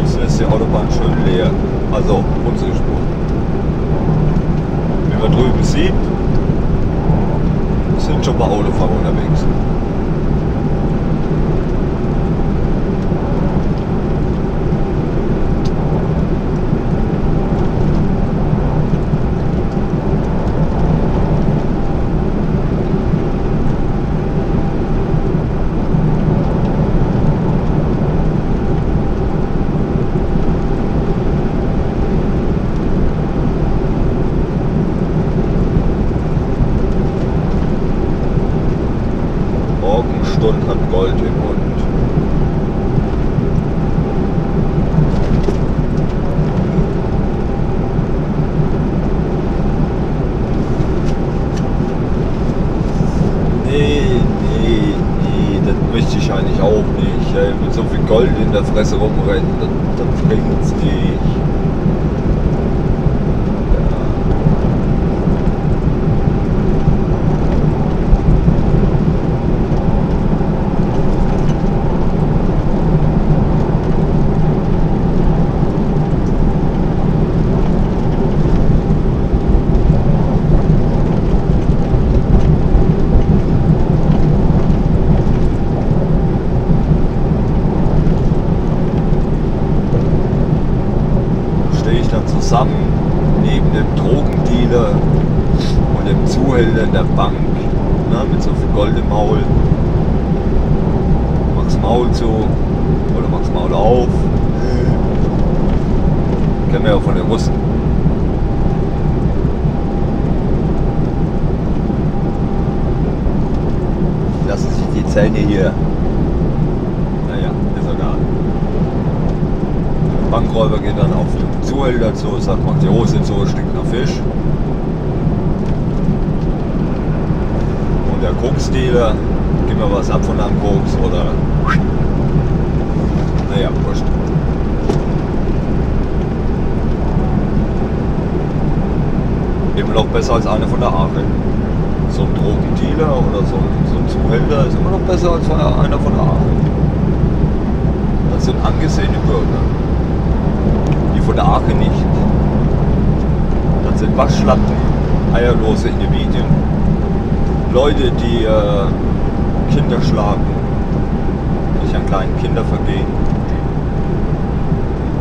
ansonsten ist die Autobahn schön leer. Also unsere Spur. Wie man drüben sieht, sind schon paar Autofahrer unterwegs. Morgenstund hat Gold im Mund. Nee, nee, nee, das möchte ich eigentlich auch nicht. Ey. Mit so viel Gold in der Fresse rumrennen, das, das bringt's nicht. stehe ich dann zusammen neben dem Drogendealer und dem Zuhälter in der Bank ne, mit so viel Gold im Maul. Mach's Maul zu oder mach's Maul auf. Kennen wir ja von den Russen. Die Zähne hier. Naja, ist egal. Bankräuber geht dann auf den Zuhälter zu, sagt, macht die Hose zu, stinkt nach Fisch. Und der Koksdealer, gib mir was ab von einem Koks oder. Naja, wurscht. Immer noch besser als einer von der Aare. So ein Drogendealer oder so ein, so ein Zuhälter ist immer noch besser als einer von der Aare. Das sind angesehene Bürger die von der Arche nicht. Das sind Waschlappen, eierlose Individuen, Leute, die äh, Kinder schlagen, nicht an kleinen Kinder vergehen.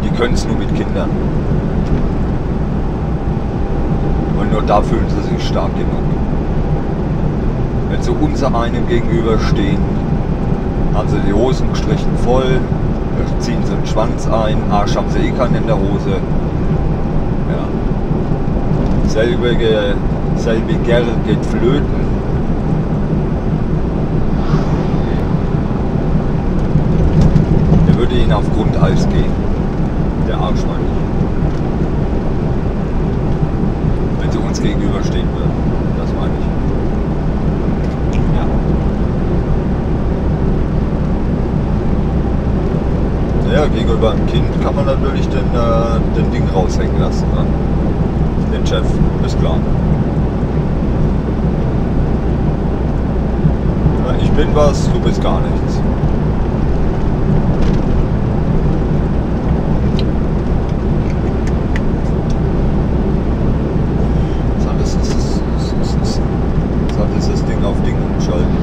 Die können es nur mit Kindern. Und nur da fühlen sie sich stark genug. Wenn sie unser einem gegenüberstehen, haben sie die Hosen gestrichen voll, ziehen sie den Schwanz ein, Arsch haben sie eh keinen in der Hose. Ja. Selbige, selbiger geht flöten. Der würde ihnen auf Grundeis gehen. Der Arsch meine ich. Wenn sie uns gegenüberstehen würden. Das meine ich. Ja. Ja, gegenüber einem Kind kann man natürlich den, äh, den Ding raushängen lassen. Ne? Den Chef, ist klar. Ich bin was, du bist gar nichts. Sag, das ist das, das, das, sag, das ist das Ding auf Ding umschalten.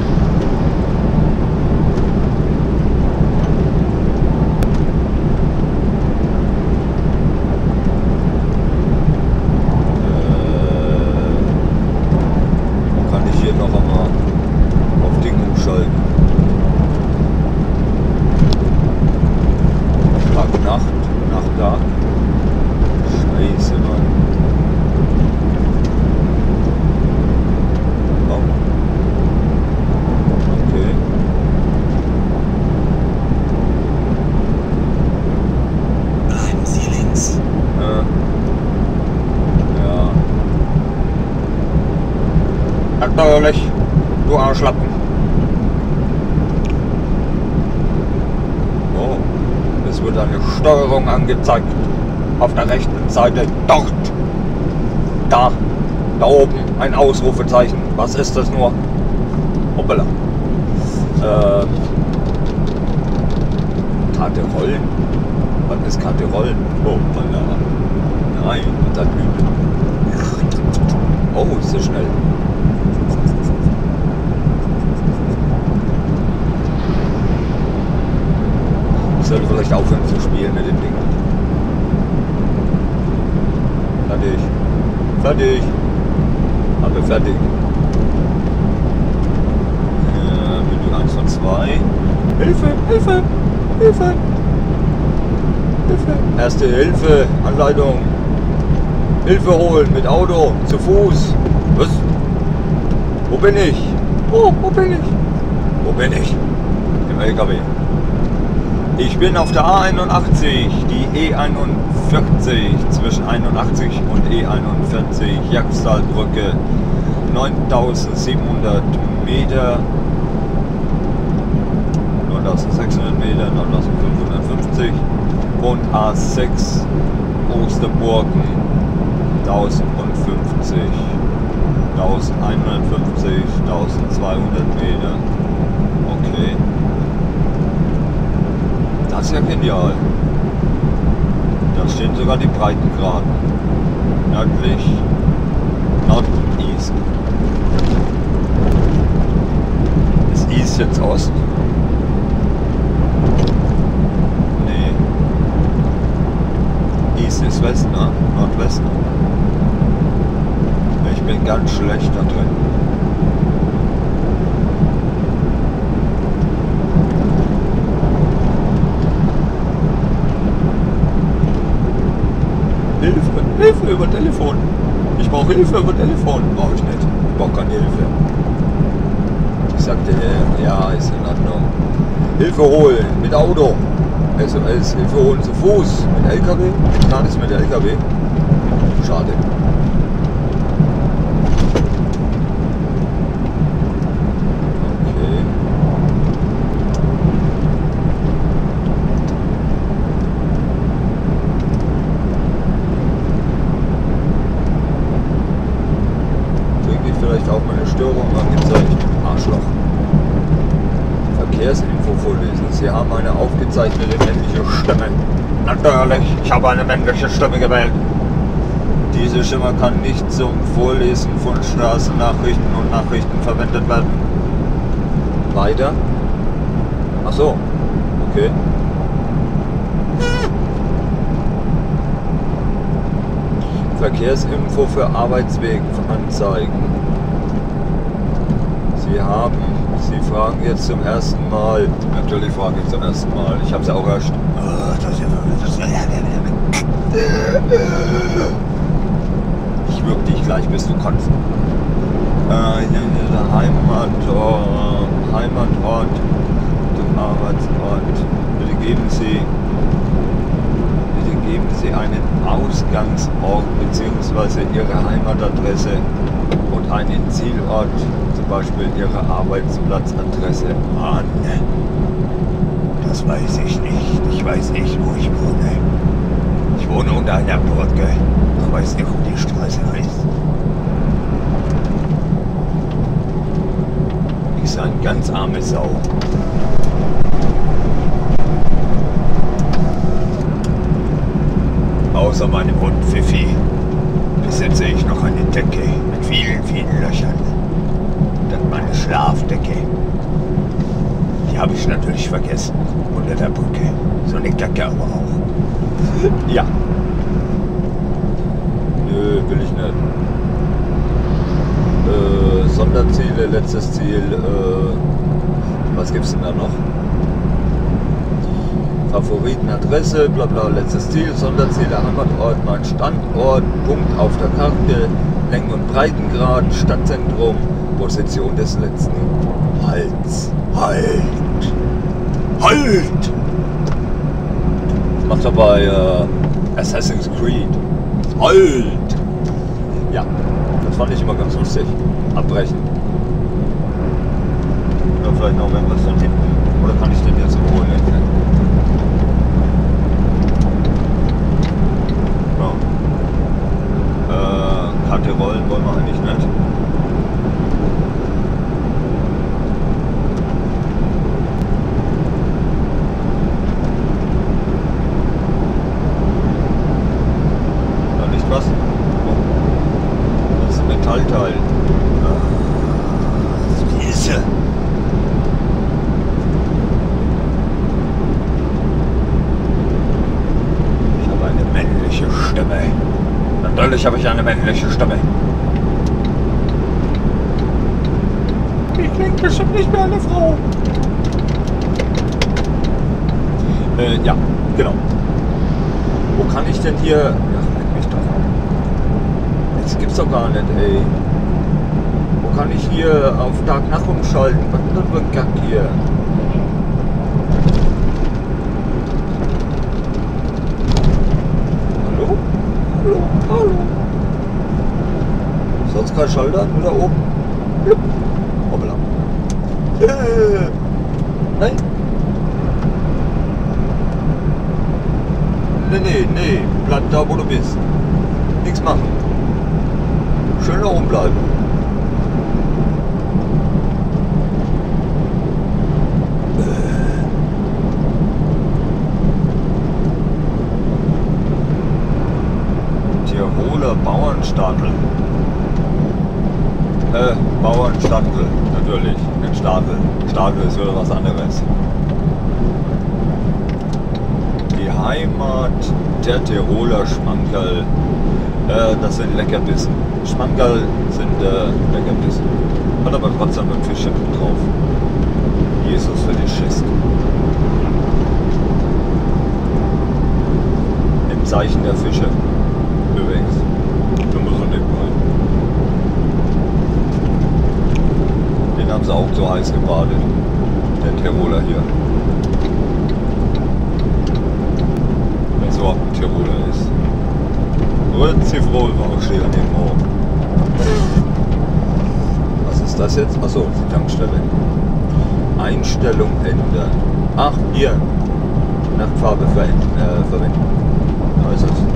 Äh, kann ich hier noch einmal auf Ding umschalten? Tag, Nacht, Nacht, Tag. Scheiße, Mann. Oh. Okay. Bleiben Sie links. Ja. Ja. Natürlich, du Arschlappen. Oh, es wird eine Steuerung angezeigt. Auf der rechten Seite dort. Da. Da oben ein Ausrufezeichen. Was ist das nur? Hoppala. Ähm. Karte rollen. Was ist Karte rollen? Alter. Nein, das übel. Oh, so schnell. Sollte vielleicht aufhören zu spielen mit dem Ding. Fertig. Fertig. Aber fertig. Äh, Menü 1 von 2. Hilfe, Hilfe, Hilfe. Hilfe. Erste Hilfe, Anleitung. Hilfe holen mit Auto, zu Fuß. Was? Wo bin ich? Oh, wo bin ich? Wo bin ich? Im LKW. Ich bin auf der A81, die E41 zwischen 81 und E41 Jagstalbrücke. 9700 Meter, 9600 Meter, 9550 und A6 Osterburgen 1050, 1150, 1200 Meter. Okay. Das ist ja genial. Da stehen sogar die Breitengraden. Nördlich, Nordeast. Ist East jetzt Ost? Nee. East ist West, ne? Nordwest. Ich bin ganz schlecht da drin. Hilfe, Hilfe über Telefon. Ich brauche Hilfe über Telefon. Brauche ich nicht. Ich brauche keine Hilfe. Ich sagte, äh, ja, ist in Ordnung. Hilfe holen mit Auto. SOS, Hilfe holen zu Fuß. Mit LKW? Nein, ist mit LKW. Schade. Okay. Kriege ich vielleicht auch meine Störung angezeigt? Arschloch. Verkehrsinfo vorlesen. Sie haben eine aufgezeichnete männliche Stimme. Natürlich, ich habe eine männliche Stimme gewählt. Diese Stimme kann nicht zum Vorlesen von Straßennachrichten und Nachrichten verwendet werden. Weiter? Ach so. Okay. Verkehrsinfo für Arbeitsweg anzeigen. Sie haben, Sie fragen jetzt zum ersten Mal. Natürlich frage ich zum ersten Mal. Ich habe es ja auch erst. Ich würg dich gleich, bis du kannst. Äh, hier ist der Heimatort, Heimatort, dem Arbeitsort. Bitte geben Sie, bitte geben Sie einen Ausgangsort bzw. Ihre Heimatadresse und einen Zielort, Beispiel Ihre Arbeitsplatzadresse. Mann, das weiß ich nicht. Ich weiß nicht, wo ich wohne. Ich wohne unter einer Brücke. Ich weiß nicht, wie die Straße heißt. Ist ein ganz arme Sau. Außer meinem Hund Pfiffi besitze ich noch eine Decke mit vielen, vielen Löchern. Meine Schlafdecke. Die habe ich natürlich vergessen. Unter der Brücke. So eine Jacke aber auch. Ja. Nö, will ich nicht. Äh, Sonderziele, letztes Ziel, äh, was gibt's denn da noch? Favoritenadresse, bla bla, letztes Ziel, Sonderziele, Heimatort, mein Standort, Punkt auf der Karte, Längen- und Breitengrad, Stadtzentrum, Position des letzten Halts. Halt! Halt! Das macht er bei äh, Assassin's Creed. Halt! Ja, das fand ich immer ganz lustig. Abbrechen. Oder vielleicht noch irgendwas von hinten. Oder kann ich den? Ja. Seite wollen, wollen wir eigentlich nicht. Da was. Das Metallteil. Ah, diese. Ich habe eine männliche Stimme ich eine männliche Stimme. Die klingt bestimmt nicht mehr eine Frau. Äh, ja, genau. Wo kann ich denn hier... Ach, leck mich doch. Das gibt's doch gar nicht, ey. Wo kann ich hier auf Tag nach umschalten? Was ist denn Kack hier? Hallo? Hallo? Hallo? Sonst kein Schalter? Nur da oben? Blub. Hoppla. Nein. Nee, nee, nee. Bleib da, wo du bist. Nichts machen. Schön da oben bleiben. Tiroler Bauernstadel. Äh, Bauernstadel, natürlich. Ein Stadel. Stadel ist wieder was anderes. Die Heimat der Tiroler Schmankerl. Äh, das sind Leckerbissen. Schmankerl sind äh, Leckerbissen. Hat aber trotzdem ein Fischchen drauf. Jesus für die Schiss. Im Zeichen der Fische. Übrigens. Nur so nebenbei. Auch so heiß gebadet. Der Tiroler hier. Wenn so ein Tiroler ist. Grüezi wohl, war steht an dem Morgen. Was ist das jetzt? Achso, die Tankstelle. Einstellung ändern. Ach, hier. Nachtfarbe verwenden. Äh, verwenden. Da ist es.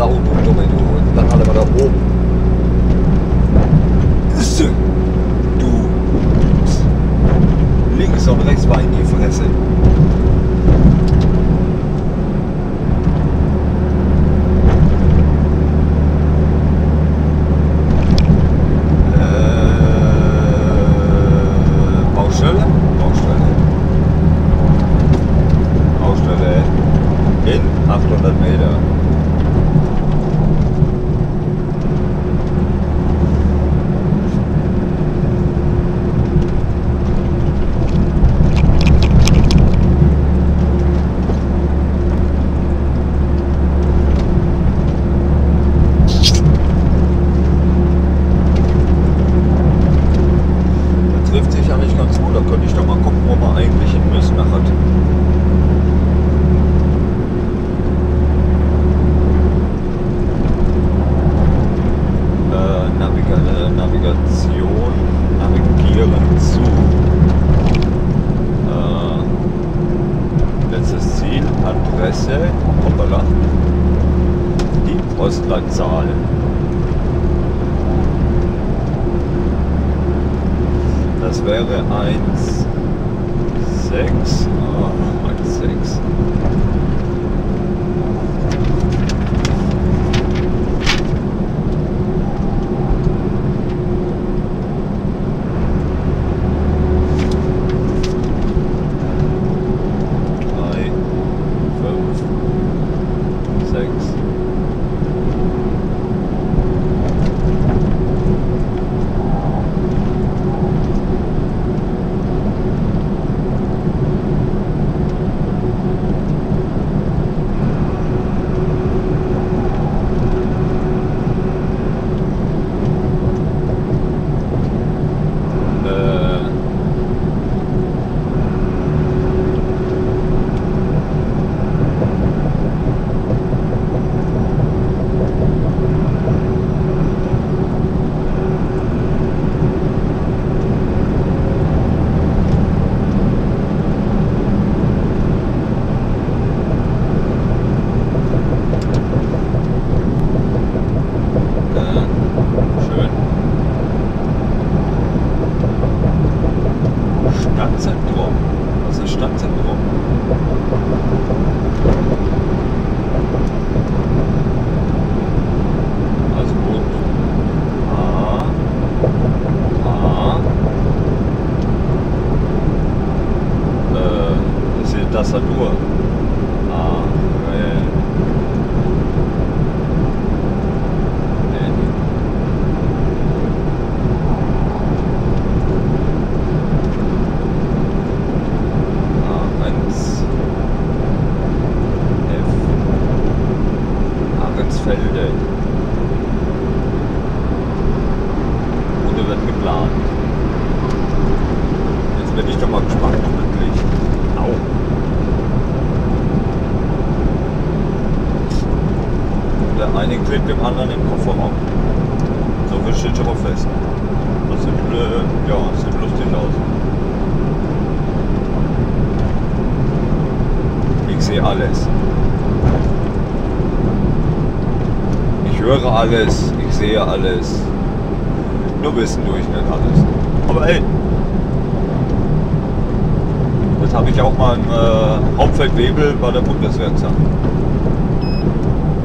Dumme Sau, du dumme du. Und dann alle mal da. Ist Du. Links und rechts war die. Das ist die Tastatur. A. L. N. Ahrens F Ahrensfelde Route wird geplant. Jetzt bin ich doch mal gespannt, wirklich. Au. Der eine klebt dem anderen im Kofferraum. So viel steht schon mal fest. Das sieht, äh, ja, sieht lustig aus. Ich sehe alles. Ich höre alles, ich sehe alles. Nur wissen tue ich nicht alles. Aber ey, das habe ich auch mal im äh, Hauptfeldwebel bei der Bundeswehr gesagt.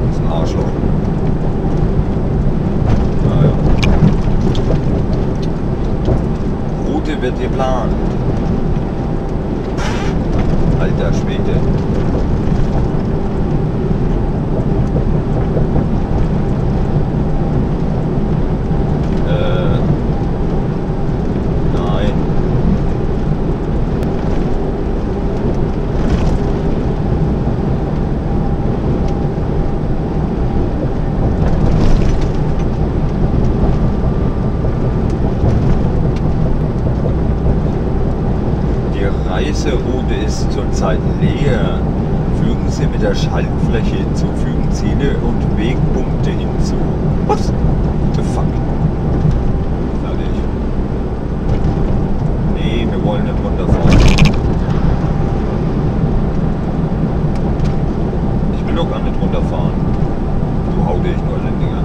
Das ist ein Arschloch. Naja. Route wird geplant. Alter Schwede. Äh. Nein. Die Reiseroute ist zurzeit leer. Fügen Sie mit der Schaltfläche hinzufügen Ziele und Wegpunkte hinzu. Was? The fuck? Fertig. Nee, wir wollen nicht runterfahren. Ich will doch gar nicht runterfahren. Du hau dich nur den Dinger.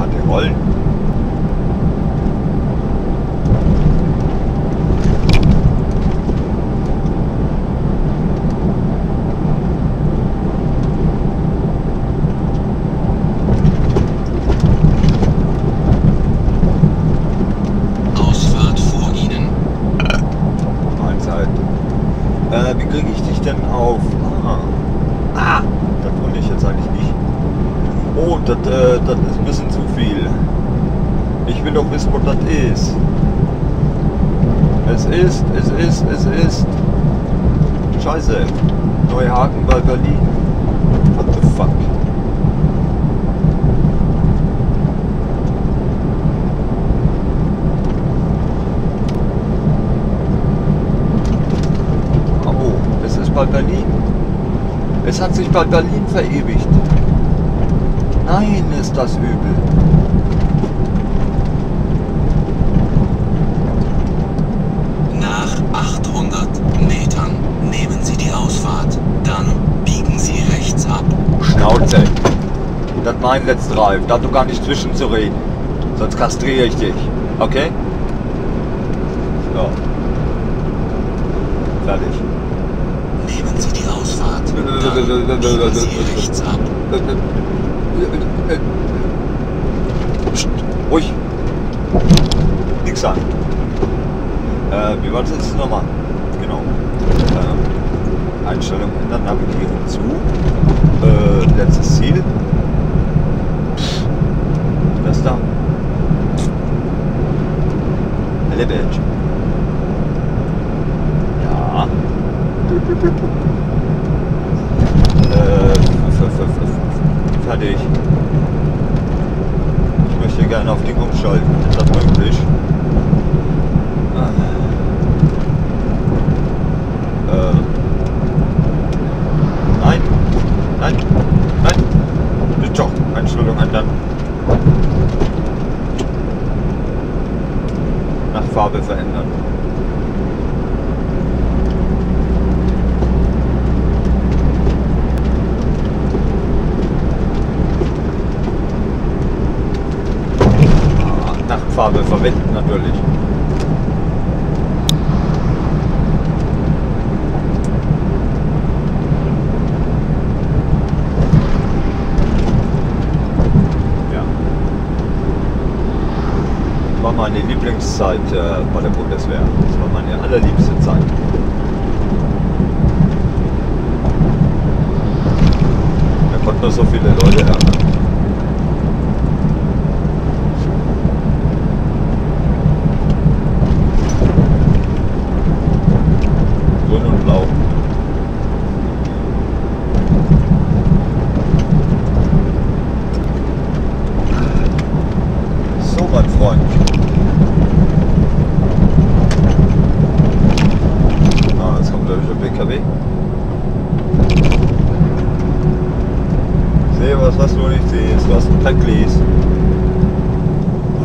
Karte rollen. Ausfahrt vor Ihnen. Mahlzeit. Äh, wie kriege ich dich denn auf? Ah, ah das wollte ich jetzt eigentlich nicht. Oh, das, äh, ist ein bisschen zu viel. Ich will doch wissen, was das ist. Es ist, es ist, es ist. Scheiße. Neuhagen bei Berlin. What the fuck? Oh, es ist bei Berlin. Es hat sich bei Berlin verewigt. Nein, ist das übel. Nach 800 Metern nehmen Sie die Ausfahrt. Dann biegen Sie rechts ab. Schnauze. Das mein letzter Reif. Da du gar nicht zwischenzureden. Sonst kastriere ich dich. Okay? So. Fertig. Nehmen Sie die Ausfahrt. Dann biegen Sie rechts ab. Psst, ruhig. Nix sagen. Äh, wie war das jetzt nochmal? Genau. Äh, Einstellung ändern, navigieren zu. Äh, letztes Ziel. Pff, Das da. Helle Badge. Ja. Äh, fertig. Ich möchte gerne auf Ding umschalten. Ist das möglich? Äh. Nein. Nein. Nein. Nicht doch. Einstellung ändern. Nach Farbe verändern. Ah, Nachtfarbe verwenden natürlich. Ja. War meine Lieblingszeit äh, bei der Bundeswehr. Das war meine allerliebste Zeit. Da konnten so viele Leute ärgern. Grün und Blau. So, mein Freund. Ah, jetzt kommt glaube ich der PKW. Sehe was, was du nicht siehst, was ein Dreck liest.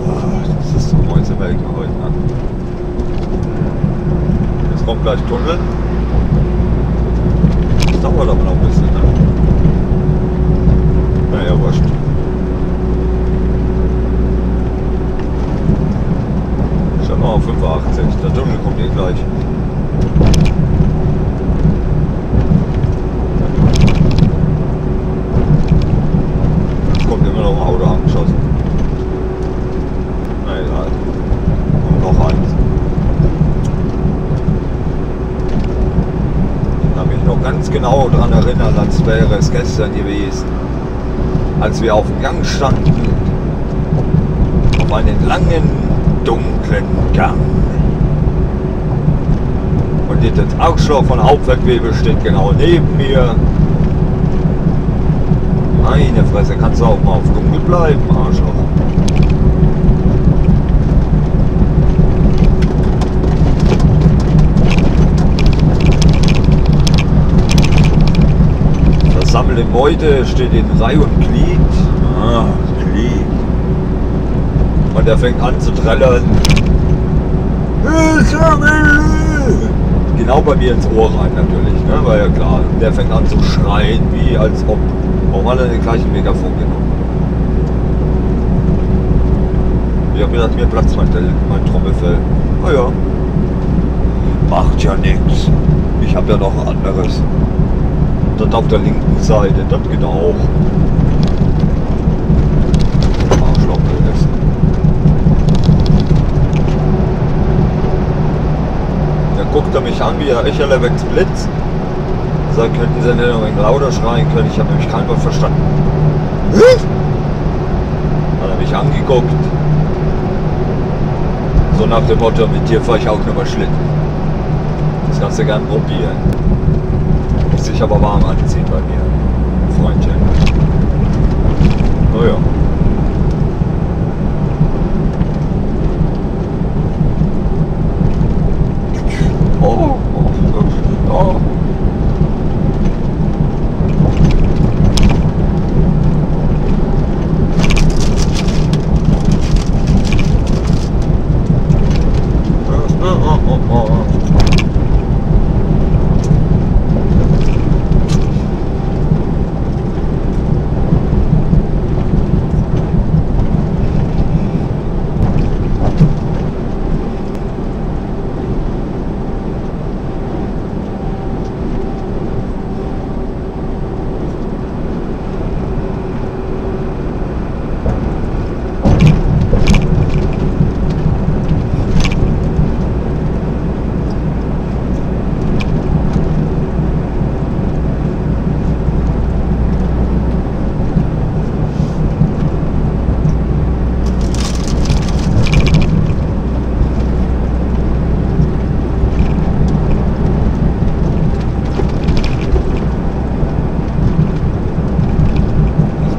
Ah, das ist so Mäusewelke heute. Ne? Jetzt kommt gleich Tunnel. Das dauert aber noch ein bisschen, ne? Naja, wurscht. Schau mal auf 85. Der Tunnel kommt eh gleich. Kommt immer noch ein Auto angeschossen. Na egal. Und noch eins. Ich kann mich noch ganz genau daran erinnern, als wäre es gestern gewesen. Als wir auf dem Gang standen. Auf einen langen, dunklen Gang. Und das Arschloch von Hauptfeldwebel steht genau neben mir. Meine Fresse, kannst du auch mal auf dunkel bleiben, Arschloch. Versammelte Beute steht in Reih und Glied. Ah, Glied. Und er fängt an zu trällern. Genau bei mir ins Ohr rein natürlich, ne? war ja klar. Der fängt an zu schreien, wie als ob. Warum hat er den gleichen Megafon genommen? Ich hab gedacht, mir platzt mein, mein Trommelfell. Naja. Macht ja nichts. Ich hab ja noch ein anderes. Auf der linken Seite, das geht auch. Arschloch, das. Da guckt er mich an, wie er Echerle wegblitzt. Sagt, könnten Sie nicht noch ein lauter schreien können? Ich habe nämlich kein Wort verstanden. Hat er mich angeguckt. So nach dem Motto, mit dir fahre ich auch nochmal Schlitten. Das kannst du gern probieren. Sich aber warm anziehen bei mir, Freundchen. Naja. Oh, oh, oh.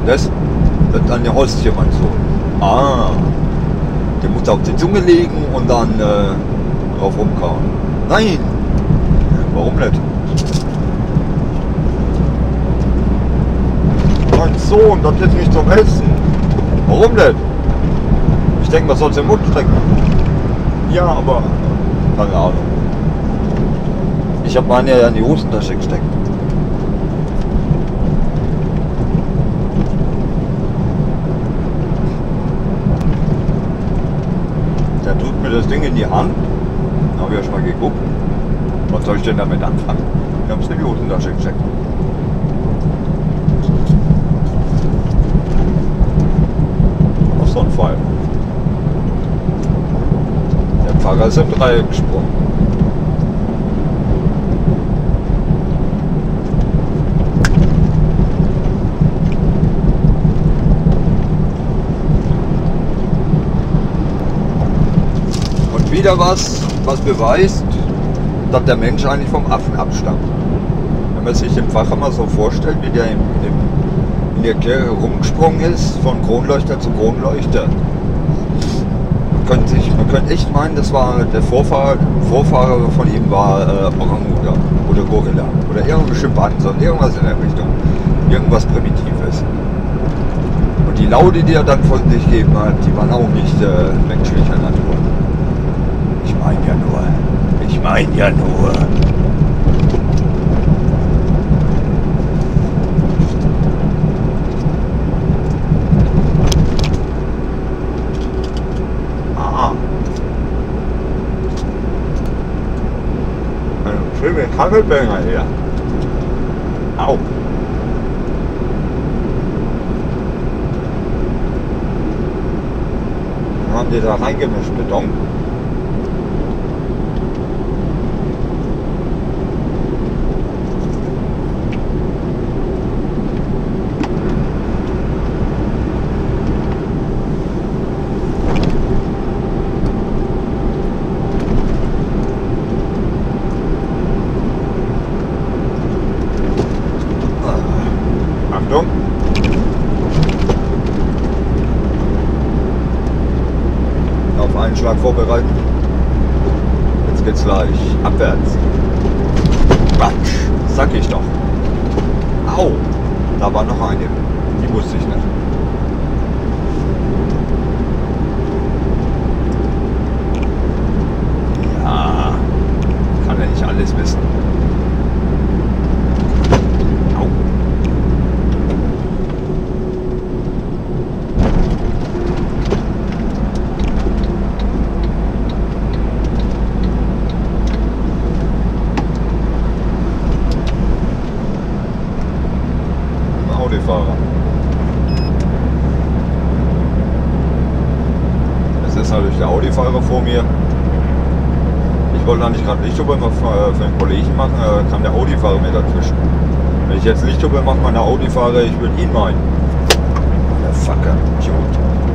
Das, das ist eine Hostie, mein Sohn. Ah. Die Zunge legen und dann äh, drauf rumkauen. Nein. Warum nicht? Mein Sohn, das ist nicht zum Essen. Warum nicht? Ich denke, man soll es im Mund stecken. Ja, aber keine Ahnung. Ich habe meine ja in die Hosentasche gesteckt. Der tut mir das Ding in die Hand. Da habe ich erst mal geguckt. Was soll ich denn damit anfangen? Ich habe es in die Hosentasche gesteckt. Auf so einen Fall. Der Pfarrer ist im Dreieck gesprungen. Wieder was, was beweist, dass der Mensch eigentlich vom Affen abstammt. Wenn man sich den Pfarrer mal so vorstellt, wie der im, im, in der Kirche rumgesprungen ist, von Kronleuchter zu Kronleuchter. Man könnte, sich, man könnte echt meinen, das war der Vorfahrer, Vorfahrer von ihm war äh, Orangutan oder Gorilla oder irgendein Schimpanse, irgendwas in der Richtung. Irgendwas Primitives. Und die Laute, die er dann von sich gegeben hat, die waren auch nicht äh, menschlicher Natur. Ich meine ja nur. Ich meine ja nur. Ah. Ein schöner Kaffeebänger hier. Au. Haben die da reingemischt, Beton. Schlag vorbereiten. Jetzt geht's gleich abwärts. Quatsch, sag ich doch. Au, da war noch eine. Die wusste ich nicht. Ja, kann ja nicht alles wissen. Au. Ein Audifahrer. Es ist natürlich der Audifahrer vor mir. Ich Lichthupe mal für für einen Kollegen machen, aber kam der Audi-Fahrer mir dazwischen. Wenn ich jetzt Lichthupe mache, meiner Audi-Fahrer, ich würde ihn meinen. Motherfucker, Idiot.